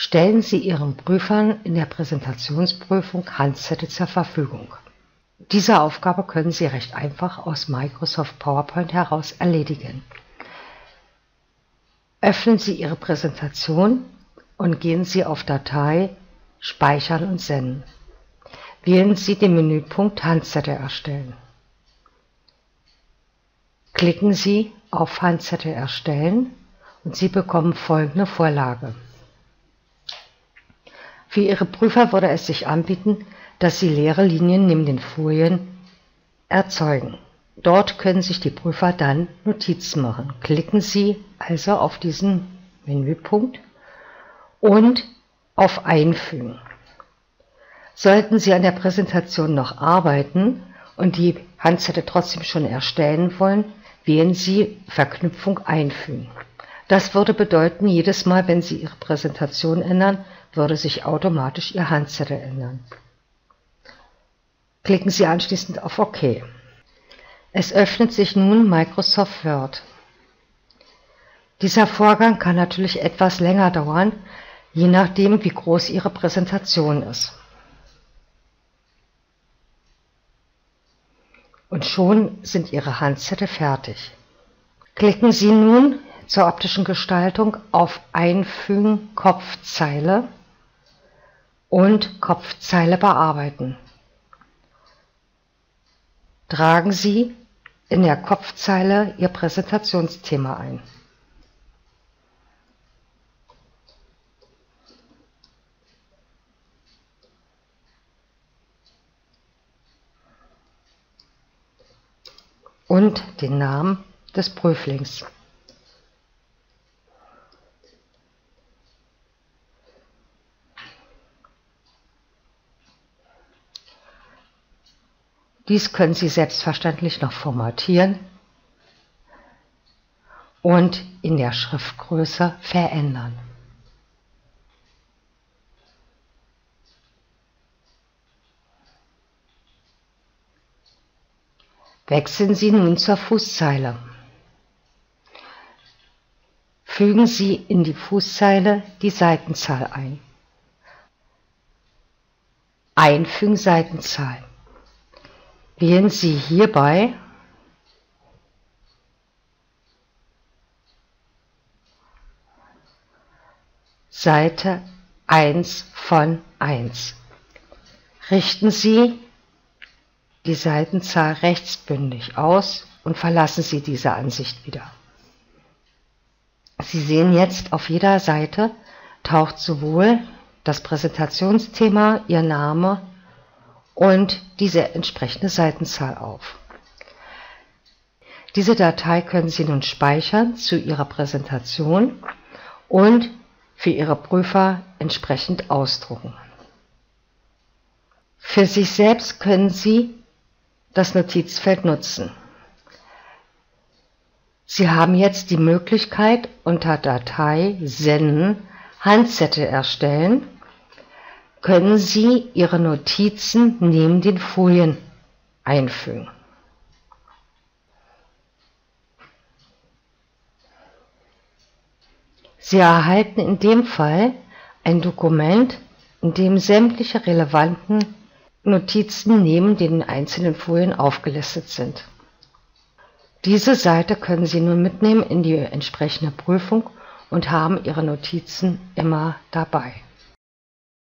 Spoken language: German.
stellen Sie Ihren Prüfern in der Präsentationsprüfung Handzettel zur Verfügung. Diese Aufgabe können Sie recht einfach aus Microsoft PowerPoint heraus erledigen. Öffnen Sie Ihre Präsentation und gehen Sie auf Datei, Speichern und Senden. Wählen Sie den Menüpunkt Handzettel erstellen. Klicken Sie auf Handzettel erstellen und Sie bekommen folgende Vorlage. Für Ihre Prüfer würde es sich anbieten, dass Sie leere Linien neben den Folien erzeugen. Dort können sich die Prüfer dann Notizen machen. Klicken Sie also auf diesen Menüpunkt und auf Einfügen. Sollten Sie an der Präsentation noch arbeiten und die Handzettel trotzdem schon erstellen wollen, wählen Sie Verknüpfung einfügen. Das würde bedeuten, jedes Mal, wenn Sie Ihre Präsentation ändern, würde sich automatisch Ihr Handzettel ändern. Klicken Sie anschließend auf OK. Es öffnet sich nun Microsoft Word. Dieser Vorgang kann natürlich etwas länger dauern, je nachdem, wie groß Ihre Präsentation ist. Und schon sind Ihre Handzettel fertig. Klicken Sie nun zur optischen Gestaltung auf Einfügen Kopfzeile und Kopfzeile bearbeiten. Tragen Sie in der Kopfzeile Ihr Präsentationsthema ein. und den Namen des Prüflings. Dies können Sie selbstverständlich noch formatieren und in der Schriftgröße verändern. Wechseln Sie nun zur Fußzeile. Fügen Sie in die Fußzeile die Seitenzahl ein. Einfügen Seitenzahl. Wählen Sie hierbei Seite 1 von 1. Richten Sie die Seitenzahl rechtsbündig aus und verlassen Sie diese Ansicht wieder. Sie sehen jetzt, auf jeder Seite taucht sowohl das Präsentationsthema, Ihr Name und diese entsprechende Seitenzahl auf. Diese Datei können Sie nun speichern zu Ihrer Präsentation und für Ihre Prüfer entsprechend ausdrucken. Für sich selbst können Sie das Notizfeld nutzen. Sie haben jetzt die Möglichkeit unter Datei Senden Handzettel erstellen können Sie Ihre Notizen neben den Folien einfügen. Sie erhalten in dem Fall ein Dokument, in dem sämtliche relevanten Notizen neben den einzelnen Folien aufgelistet sind. Diese Seite können Sie nun mitnehmen in die entsprechende Prüfung und haben Ihre Notizen immer dabei.